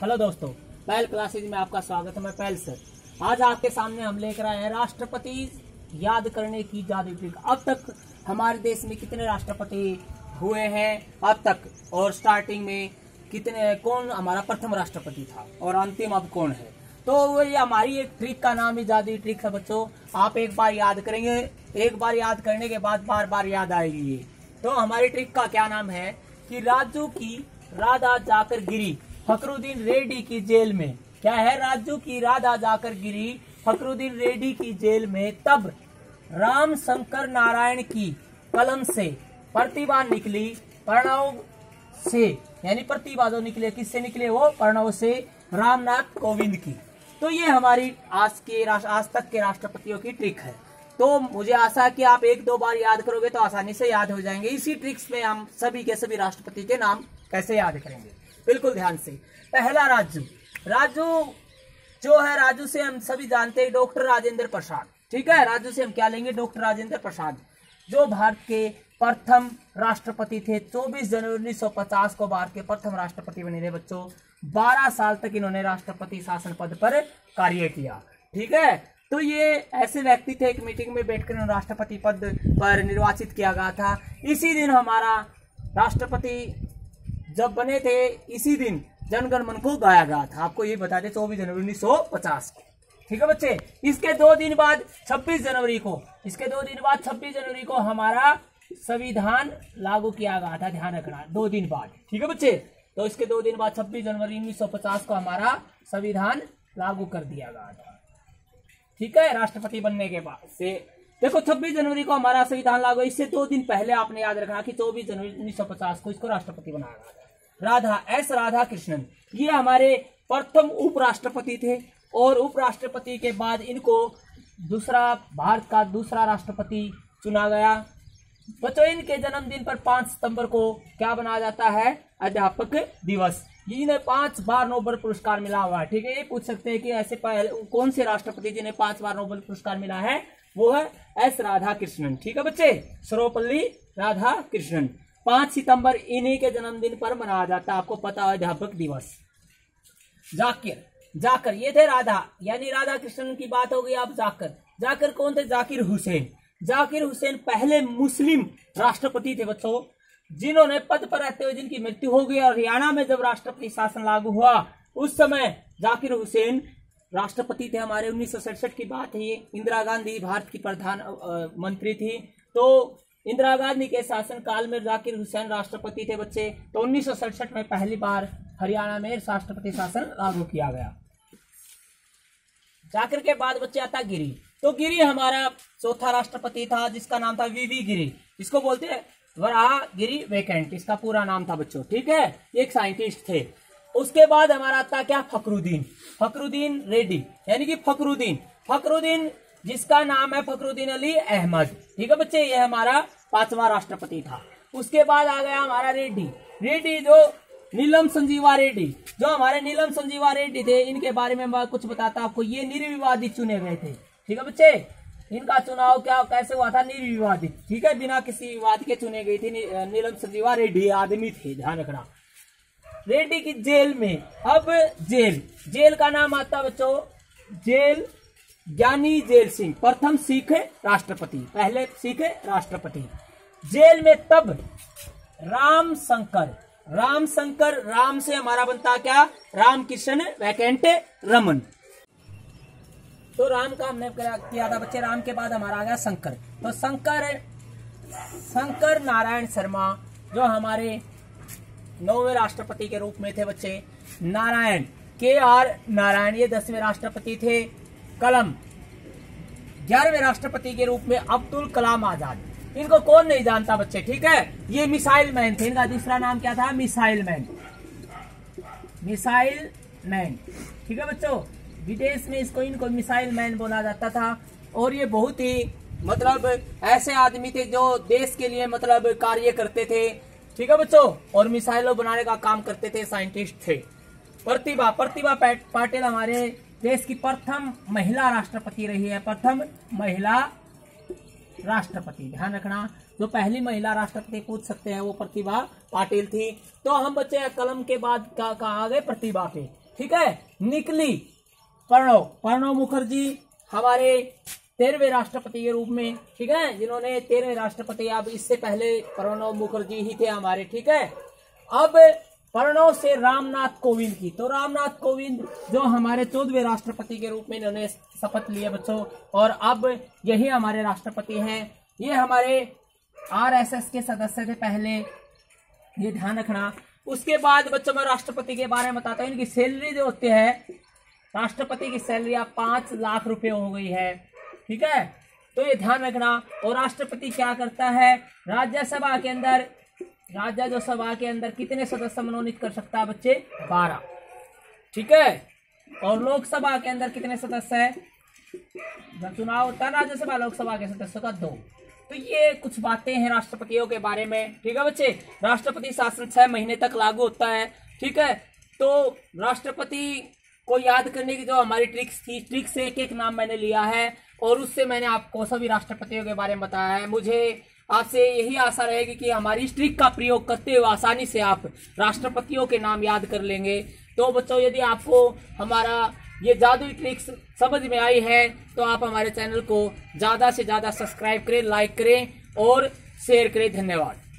Hello दोस्तों, पहल classes में आपका स्वागत है, मैं पहल सर। आज आपके सामने हम लेकर आए हैं राष्ट्रपति याद करने की जादू ट्रिक अब तक हमारे देश में कितने राष्ट्रपति हुए हैं, अब तक? और स्टार्टिंग में कितने, कौन हमारा प्रथम राष्ट्रपति था? और अंतिम अब कौन है? तो ये हमारी एक ट्रिक का नाम ही जादू ट्रिक है बच्चों। आप एक बार याद करेंगे, एक बार याद करने के बाद बार बार याद आएगी ये। तो हमारी ट्रिक का क्या नाम है कि राजू की राधा जाकर गिरी। फकरुद्दीन रेड्डी की जेल में। क्या है राजू की राधा जाकर गिरी फकरुद्दीन रेड्डी की जेल में? तब राम शंकर नारायण की कलम से प्रतिभा निकली। प्रणव से, यानी प्रतिभा जो निकले, किससे निकले वो? प्रणव से रामनाथ कोविंद की। तो ये हमारी आज के आज तक के राष्ट्रपतियों की ट्रिक है। तो मुझे आशा है कि आप एक दो बार याद करोगे तो आसानी से याद हो जाएँगे। इसी ट्रिक्स में हम सभी के सभी राष्ट्रपति के नाम कैसे याद करेंगे? बिल्कुल ध्यान से। पहला राजू राजू जो है राजू से हम सभी जानते हैं डॉक्टर राजेंद्र प्रसाद। ठीक है? राजू से हम क्या लेंगे? डॉक्टर राजेंद्र प्रसाद। जो भारत के प्रथम राष्ट्रपति थे 24 जनवरी 1950 को भारत के प्रथम राष्ट्रपति बने थे बच्चों। 12 साल तक इन्होंने राष्ट्रपति शासन पद पर कार्य किया। ठीक है? तो ये ऐसे व्यक्ति थे, एक मीटिंग में बैठकर राष्ट्रपति पद पर निर्वाचित किया गया था। इसी दिन हमारा राष्ट्रपति जब बने थे, इसी दिन जनगण मन को गाया गया था। आपको ये बता दें, चौबीस जनवरी उन्नीस सौ पचास ठीक है बच्चे? इसके दो दिन बाद 26 जनवरी को, इसके दो दिन बाद 26 जनवरी को हमारा संविधान लागू किया गया था, ध्यान रखना, दो दिन बाद। ठीक है बच्चे? तो इसके दो दिन बाद 26 जनवरी 1950 को हमारा संविधान लागू कर दिया गया था। ठीक है? राष्ट्रपति बनने के बाद से। देखो 26 जनवरी को हमारा संविधान लागू, इससे दो दिन पहले आपने याद रखना कि 24 जनवरी 1950 को इसको राष्ट्रपति बनाया गया राधा, एस राधा कृष्णन ये हमारे प्रथम उपराष्ट्रपति थे और उपराष्ट्रपति के बाद इनको दूसरा, भारत का दूसरा राष्ट्रपति चुना गया। बच्चों, इनके जन्मदिन पर पाँच सितंबर को क्या बनाया जाता है? अध्यापक दिवस। जिन्हें पाँच बार नोबल पुरस्कार मिला हुआ है। ठीक है, ये पूछ सकते हैं कि ऐसे पहले, कौन से राष्ट्रपति जिन्हें पाँच बार नोबल पुरस्कार मिला है? वो है एस राधा कृष्णन ठीक है बच्चे? सर्वपल्ली राधा कृष्णन पाँच सितंबर इन्हीं के जन्मदिन पर मनाया जाता है। आपको पता है अध्यापक दिवस। जाकिर, जाकर, ये थे राधा। यानी राधा कृष्णन की बात हो गई आप जाकर। जाकर कौन थे? जाकिर हुसैन। जाकिर हुसैन पहले मुस्लिम राष्ट्रपति थे बच्चों। जिन्होंने पद पर रहते हुए जिनकी मृत्यु हो गई और हरियाणा में जब राष्ट्रपति शासन लागू हुआ, उस समय जाकिर हुसैन राष्ट्रपति थे। हमारे उन्नीस सौ सड़सठ की बात है इंदिरा गांधी भारत की प्रधान मंत्री थी। तो इंदिरा गांधी के शासन काल में जाकिर हुसैन राष्ट्रपति थे बच्चे तो उन्नीस सौ सड़सठ में पहली बार हरियाणा में राष्ट्रपति शासन लागू किया गया। जाकिर के बाद बच्चे आता गिरी। तो गिरी हमारा चौथा राष्ट्रपति था, जिसका नाम था वीवी गिरी। इसको बोलते हैं वराह गिरी वेकेंट, इसका पूरा नाम था बच्चों, ठीक है? एक साइंटिस्ट थे। उसके बाद हमारा आता क्या? फकरुद्दीन फकरुद्दीन रेड्डी, यानी कि फकरुद्दीन फकरुद्दीन जिसका नाम है फकरुद्दीन अली अहमद। ठीक है बच्चे, ये हमारा पांचवा राष्ट्रपति था। उसके बाद आ गया हमारा रेड्डी। रेड्डी जो नीलम संजीवा रेड्डी, जो हमारे नीलम संजीवा रेड्डी थे, इनके बारे में मैं कुछ बताता आपको। ये निर्विवादित चुने गए थे। ठीक है बच्चे, इनका चुनाव क्या, कैसे हुआ था? निर्विवादित। ठीक है, बिना किसी विवाद के चुने गई थी नीलम संजीवा रेड्डी। आदमी थे, ध्यान रखना। रेड्डी की जेल में, अब जेल। जेल का नाम आता बच्चों, जेल ज्ञानी जेल सिंह, प्रथम सिख राष्ट्रपति, पहले सिख राष्ट्रपति। जेल में तब राम शंकर राम शंकर, राम से हमारा बनता क्या? राम किशन वैकेंट रमन। तो राम का हमने किया था बच्चे? राम के बाद हमारा आ गया शंकर। तो शंकर शंकर नारायण शर्मा, जो हमारे नौवे राष्ट्रपति के रूप में थे बच्चे, नारायण, के आर नारायण, ये दसवें राष्ट्रपति थे। कलम। ग्यारहवें राष्ट्रपति के रूप में अब्दुल कलाम आज़ाद। इनको कौन नहीं जानता बच्चे, ठीक है? ये मिसाइल मैन थे। इनका दूसरा नाम क्या था? Missile man. Missile man. ठीक है बच्चों? विदेश में इसको इनको मिसाइल मैन बोला जाता था। और ये बहुत ही मतलब ऐसे आदमी थे जो देश के लिए मतलब कार्य करते थे। ठीक है बच्चों? और मिसाइलों बनाने का काम करते थे, साइंटिस्ट थे। प्रतिभा प्रतिभा पाटिल हमारे देश की प्रथम महिला राष्ट्रपति रही है, प्रथम महिला राष्ट्रपति। ध्यान रखना, जो पहली महिला राष्ट्रपति पूछ सकते हैं वो प्रतिभा पाटिल थी। तो हम बच्चे कलम के बाद का कहा गए प्रतिभा पे ठीक है? निकली। प्रणव प्रणव मुखर्जी, हमारे तेरहवें राष्ट्रपति के रूप में। ठीक है? जिन्होंने तेरहवें राष्ट्रपति, अब इससे पहले प्रणव मुखर्जी ही थे हमारे। ठीक है? अब प्रणव से रामनाथ कोविंद की। तो रामनाथ कोविंद जो हमारे चौदहवें राष्ट्रपति के रूप में इन्होंने शपथ लिया बच्चों, और अब यही हमारे राष्ट्रपति हैं। ये हमारे आरएसएस के सदस्य थे पहले, ये ध्यान रखना। उसके बाद बच्चों, में राष्ट्रपति के बारे में बताता हूँ। इनकी सैलरी जो होती है, राष्ट्रपति की सैलरी अब पाँच लाख रुपए हो गई है। ठीक है? तो ये ध्यान रखना। और राष्ट्रपति क्या करता है? राज्यसभा के अंदर राज्यसभा के अंदर कितने सदस्य मनोनीत कर सकता है बच्चे? बारह। ठीक है? और लोकसभा के अंदर कितने सदस्य है? जब चुनाव होता है राज्यसभा लोकसभा के सदस्य का दो। तो ये कुछ बातें हैं राष्ट्रपतियों के बारे में। ठीक है बच्चे? राष्ट्रपति शासन छह महीने तक लागू होता है। ठीक है? तो राष्ट्रपति को याद करने की जो हमारी ट्रिक्स थी, ट्रिक्स एक एक नाम मैंने लिया है, और उससे मैंने आपको सभी राष्ट्रपतियों के बारे में बताया है। मुझे आपसे यही आशा रहेगी कि हमारी ट्रिक का प्रयोग करते हुए आसानी से आप राष्ट्रपतियों के नाम याद कर लेंगे। तो बच्चों, यदि आपको हमारा ये जादुई ट्रिक्स समझ में आई है तो आप हमारे चैनल को ज़्यादा से ज़्यादा सब्सक्राइब करें लाइक करें और शेयर करें। धन्यवाद।